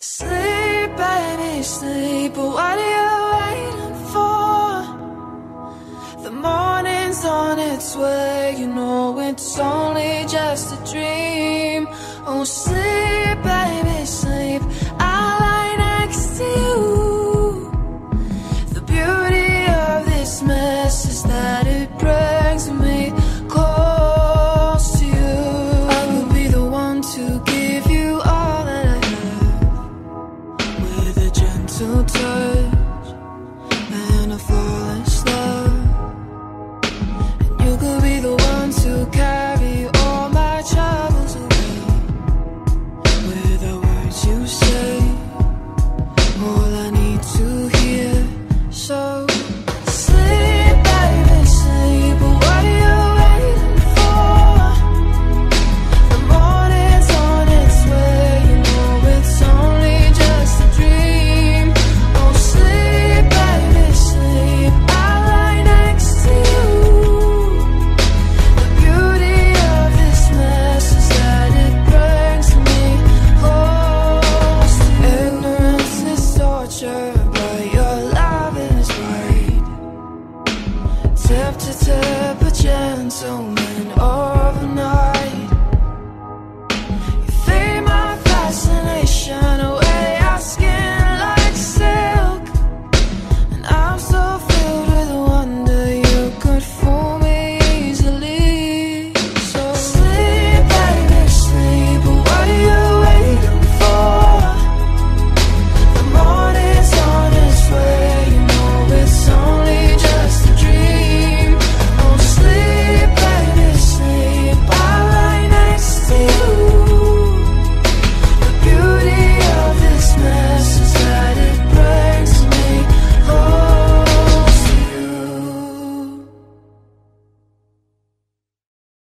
Sleep, baby, sleep. But what are you waiting for? The morning's on its way. You know it's only just a dream. Oh, sleep, touch but your love is right, Tip to tip, a gentleman of overnight.